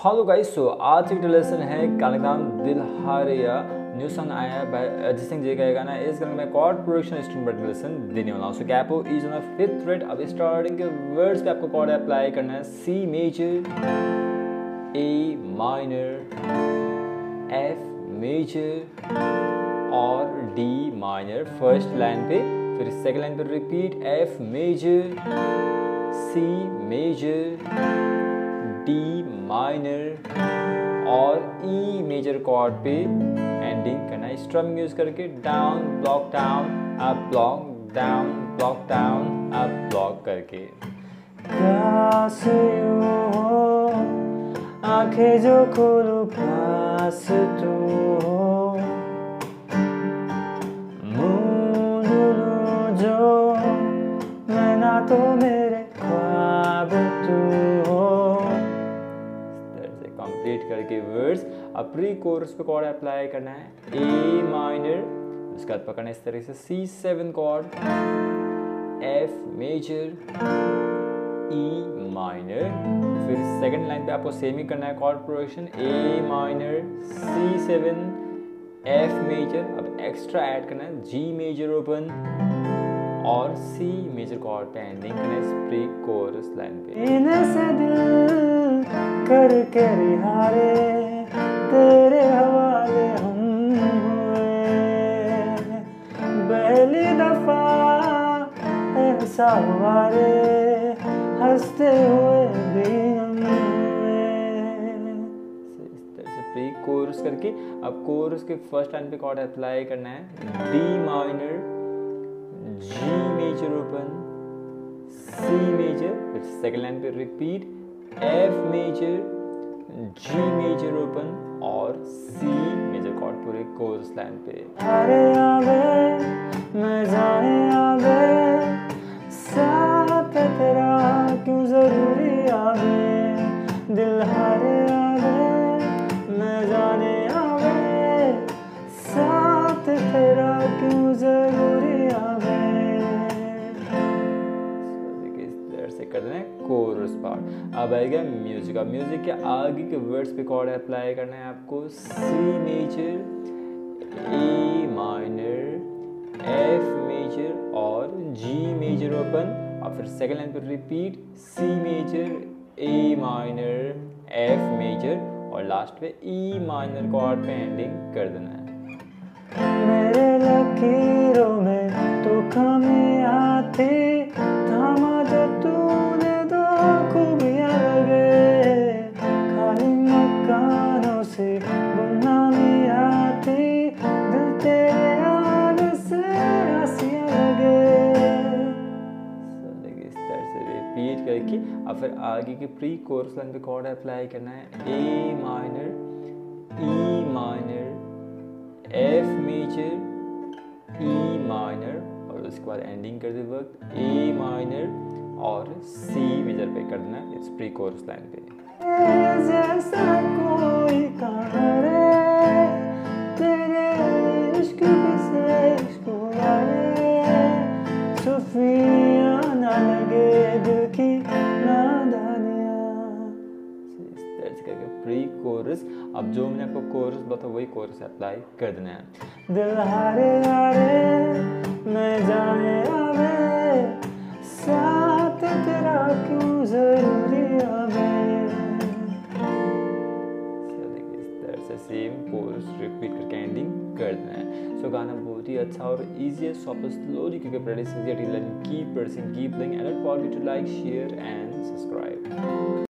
Hello guys so आज एक lesson है का नाम दिल हारिया न्यू सॉन्ग आया है बाय अरिजीत सिंह जी का ये गाना इस गाने में chord production string but lesson देने वाला हूँ। So capo is on fifth fret अब स्टार्टिंग के वर्ड्स पे आपको कॉर्ड अप्लाई करना है। C major A minor F major और डी माइनर फ़र्स्ट लाइन पे, फिर सेकंड लाइन पे repeat F major C major D minor और ई मेजर कॉर्ड पे एंडिंग करना है। स्ट्रम यूज़ करके down block down up block down block down up block करके। आँखें जो खोलो, पास तू हो। मूंद जो मैं ना तो मेरे ख्वाब तू करके वर्ड्स अब प्री कोर्स पे कॉर्ड अप्लाई करना है। ए माइनर उसके बाद पकड़ना इस तरीके से। C seven chord F major E minor फिर सेकंड लाइन पे आपको सेम ही करना है chord production A minor C seven F major अब एक्स्ट्रा ऐड करना है। जी मेजर ओपन और सी मेजर कॉर्ड पे एंडिंग करना है प्री कोरस लाइन पे। करके रिहारे तेरे हवाले हम हुए। पहली दफ़ा ऐसा हुआ रे, हँसते हुए भी प्री कोरस करके अब कोरस के फ़र्स्ट लाइन पे कॉर्ड अप्लाई करना है। D minor G major open C major फिर सेकंड लाइन पे repeat F major G major open और सी मेजर कॉर्ड पूरे कोरस लाइन पे। अरे आवे मैं जाने आवे साथ तेरा क्यों ज़रूरी आवे? दिल हारे आवे मैं जाने आवे साथ तेरा क्यों ज़रूरी आवे? से कर देना है कोरस पार्ट अब आएगा म्यूज़िक अब म्यूज़िक के आगे के वर्ड्स पे कॉर्ड अप्लाई करना है आपको. C major A minor F major और जी मेजर ओपन और फिर सेकंड लाइन पे repeat C major A minor F major और लास्ट पे ई माइनर कॉर्ड पे एंडिंग कर देना है. मेरे लकीरों में तो कमी आती। तरह से रिपीट करके अब फिर आगे के प्री कोर्स लाइन पे कॉर्ड अप्लाई करना है। A minor E minor F major E minor और उसके बाद एंडिंग कर दे वक्त। ए माइनर और सी मेजर पे कर देना है इस प्री कोर्स लाइन पे से करके प्री कोरस अब जो मैंने आपको कोरस बताया वही कोरस अप्लाई कर देना है। दिल हारे हारे मैं जाने आवे साथ तेरा क्यों ज़रूरी आवे? So, सेम कोर्स रिपीट करके एंडिंग कर देना है। सो गाना बहुत ही अच्छा और इजी है। सो आप स्लोली क्योंकि practice keep practicing keep learning and not forget to like share and subscribe